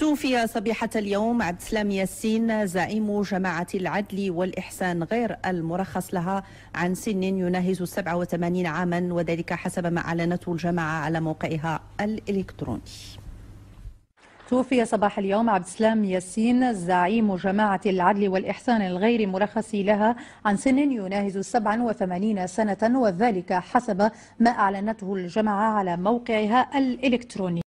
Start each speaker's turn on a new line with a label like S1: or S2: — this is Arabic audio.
S1: توفي صبيحة اليوم عبد السلام ياسين زعيم جماعة العدل والإحسان غير المرخص لها عن سن يناهز 87 عاما وذلك حسب ما أعلنته الجماعة على موقعها الإلكتروني.
S2: توفي صباح اليوم عبد السلام ياسين زعيم جماعة العدل والإحسان الغير مرخص لها عن سن يناهز 87 سنة وذلك حسب ما أعلنته الجماعة على موقعها الإلكتروني.